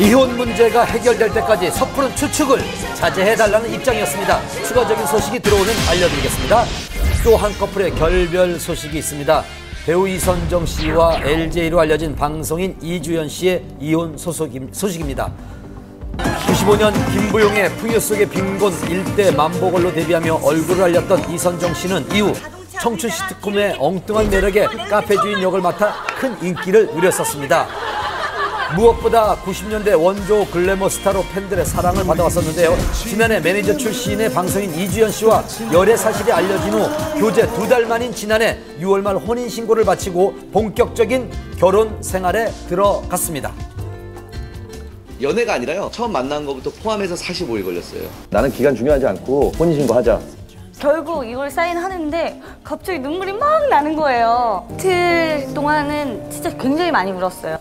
이혼 문제가 해결될 때까지 섣부른 추측을 자제해달라는 입장이었습니다. 추가적인 소식이 들어오면 알려드리겠습니다. 또 한 커플의 결별 소식이 있습니다. 배우 이선정 씨와 LJ로 알려진 방송인 이주연 씨의 이혼 소식입니다. 95년 김부용의 풍요 속의 빈곤 일대 만보걸로 데뷔하며 얼굴을 알렸던 이선정 씨는 이후 청춘 시트콤의 엉뚱한 매력에 카페 주인 역을 맡아 큰 인기를 누렸었습니다. 무엇보다 90년대 원조 글래머 스타로 팬들의 사랑을 받아왔었는데요. 지난해 매니저 출신의 방송인 이주연 씨와 열애 사실이 알려진 후 교제 두 달 만인 지난해 6월 말 혼인 신고를 마치고 본격적인 결혼 생활에 들어갔습니다. 연애가 아니라요. 처음 만난 것부터 포함해서 45일 걸렸어요. 나는 기간 중요하지 않고 혼인 신고하자. 결국 이걸 사인하는데 갑자기 눈물이 막 나는 거예요. 이틀 동안은 진짜 굉장히 많이 울었어요.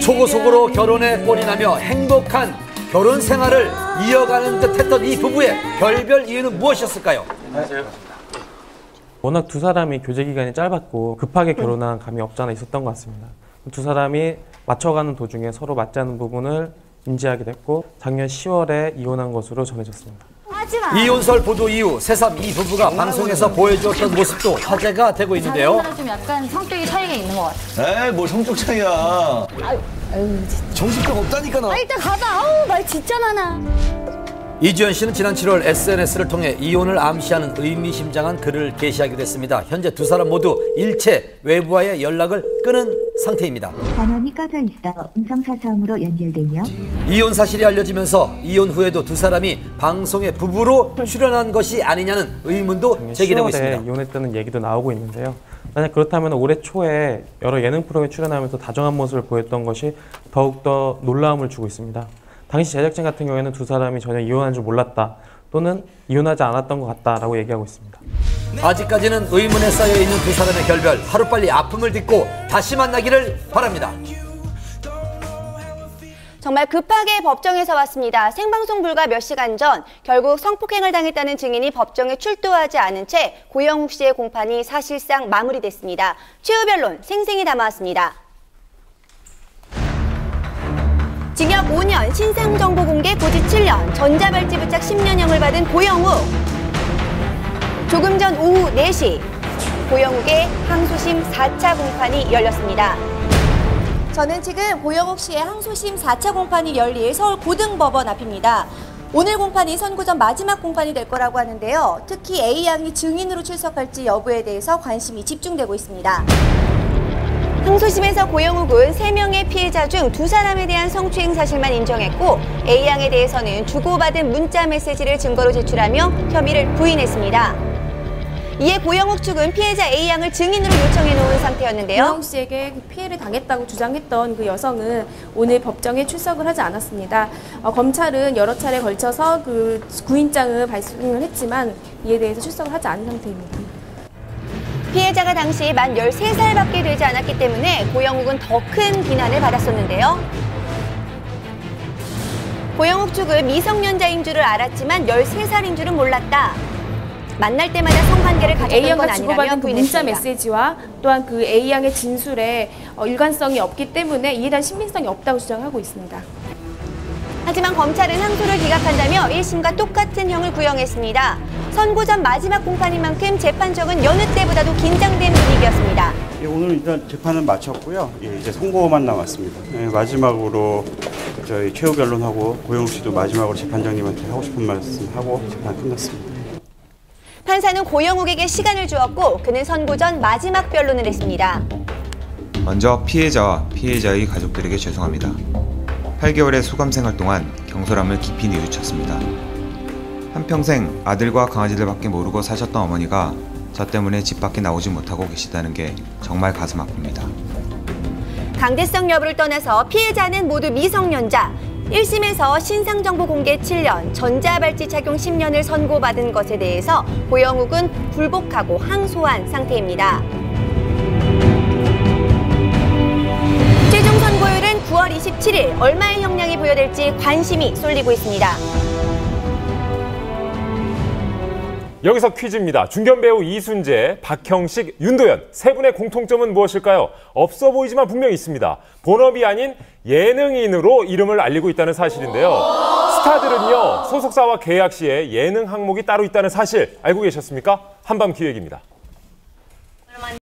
초고속으로 결혼에 꼴이 나며 행복한 결혼 생활을 이어가는 듯 했던 이 부부의 결별 이유는 무엇이었을까요? 워낙 두 사람이 교제 기간이 짧았고 급하게 결혼한 감이 없잖아 있었던 것 같습니다. 두 사람이 맞춰가는 도중에 서로 맞지 않는 부분을 인지하게 됐고 작년 10월에 이혼한 것으로 전해졌습니다. 하지마. 이혼설 보도 이후 새삼 이 부부가 방송에서 보여주었던 모습도 화제가 되고 있는데요. 좀 약간 성격이 차이가 있는 것 같아. 에이, 뭘 성적 차이야. 아유, 진짜. 정신병 없다니까, 나. 아, 일단 가봐. 아우, 말 진짜 많아. 이주연 씨는 지난 7월 SNS를 통해 이혼을 암시하는 의미심장한 글을 게시하기도 했습니다. 현재 두 사람 모두 일체 외부와의 연락을 끊은 상태입니다. 전원이 꺼져 있어 음성사서음으로 연결되며 이혼 사실이 알려지면서 이혼 후에도 두 사람이 방송에 부부로 출연한 것이 아니냐는 의문도 제기되고 10월에 있습니다. 이혼했다는 얘기도 나오고 있는데요. 만약 그렇다면 올해 초에 여러 예능 프로에 출연하면서 다정한 모습을 보였던 것이 더욱더 놀라움을 주고 있습니다. 당시 제작진 같은 경우에는 두 사람이 전혀 이혼한 줄 몰랐다 또는 이혼하지 않았던 것 같다라고 얘기하고 있습니다. 아직까지는 의문에 쌓여 있는 두 사람의 결별 하루빨리 아픔을 딛고 다시 만나기를 바랍니다. 정말 급하게 법정에서 왔습니다. 생방송 불과 몇 시간 전 결국 성폭행을 당했다는 증인이 법정에 출두하지 않은 채 고영욱 씨의 공판이 사실상 마무리됐습니다. 최후 변론 생생히 담아왔습니다. 징역 5년, 신상정보 공개 고지 7년, 전자발찌 부착 10년형을 받은 고영욱. 조금 전 오후 4시 고영욱의 항소심 4차 공판이 열렸습니다. 저는 지금 고영욱 씨의 항소심 4차 공판이 열릴 서울 고등법원 앞입니다. 오늘 공판이 선고 전 마지막 공판이 될 거라고 하는데요. 특히 A양이 증인으로 출석할지 여부에 대해서 관심이 집중되고 있습니다. 항소심에서 고영욱은 3명의 피해자 중 2사람에 대한 성추행 사실만 인정했고 A양에 대해서는 주고받은 문자 메시지를 증거로 제출하며 혐의를 부인했습니다. 이에 고영욱 측은 피해자 A양을 증인으로 요청해 놓은 상태였는데요. 고영 씨에게 그 피해를 당했다고 주장했던 그 여성은 오늘 법정에 출석을 하지 않았습니다. 어, 검찰은 여러 차례 걸쳐서 그 구인장을 발송을 했지만 이에 대해서 출석을 하지 않은 상태입니다. 피해자가 당시 만 13살밖에 되지 않았기 때문에 고영욱은 더 큰 비난을 받았었는데요. 고영욱 측은 미성년자인 줄을 알았지만 13살인 줄은 몰랐다. 만날 때마다 성관계를 가졌던 건 아니라며 주고받은 그 문자. 메시지와 또한 그 A양의 진술에 어, 일관성이 없기 때문에 이에 대한 신빙성이 없다고 주장하고 있습니다. 하지만 검찰은 항소를 기각한다며 1심과 똑같은 형을 구형했습니다. 선고 전 마지막 공판인 만큼 재판정은 여느 때보다도 긴장된 분위기였습니다. 예, 오늘 일단 재판은 마쳤고요. 예, 이제 선고만 남았습니다. 예, 마지막으로 저희 최후 변론하고 고영 씨도 마지막으로 재판장님한테 하고 싶은 말씀 하고 재판 끝났습니다. 판사는 고영욱에게 시간을 주었고 그는 선고 전 마지막 변론을 했습니다. 먼저 피해자와 피해자의 가족들에게 죄송합니다. 8개월의 소감 생활 동안 경솔함을 깊이 뉘우쳤습니다. 한평생 아들과 강아지들밖에 모르고 사셨던 어머니가 저 때문에 집 밖에 나오지 못하고 계시다는 게 정말 가슴 아픕니다. 강제성 여부를 떠나서 피해자는 모두 미성년자. 1심에서 신상정보 공개 7년, 전자발찌 착용 10년을 선고받은 것에 대해서 고영욱은 불복하고 항소한 상태입니다. 최종 선고율은 9월 27일 얼마의 형량이 부여될지 관심이 쏠리고 있습니다. 여기서 퀴즈입니다. 중견 배우 이순재, 박형식, 윤도현 세 분의 공통점은 무엇일까요? 없어 보이지만 분명히 있습니다. 본업이 아닌 예능인으로 이름을 알리고 있다는 사실인데요. 스타들은요 소속사와 계약 시에 예능 항목이 따로 있다는 사실 알고 계셨습니까? 한밤 기획입니다.